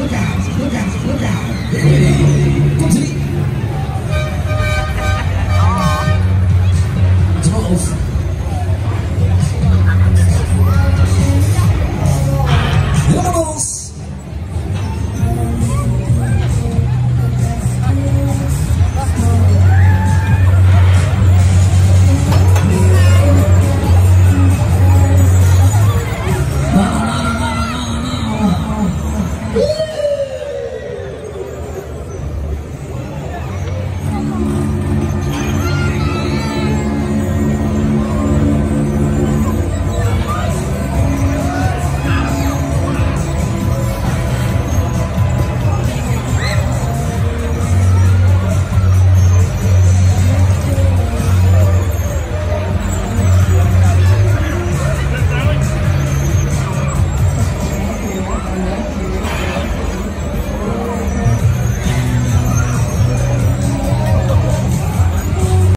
look out, look out, look out.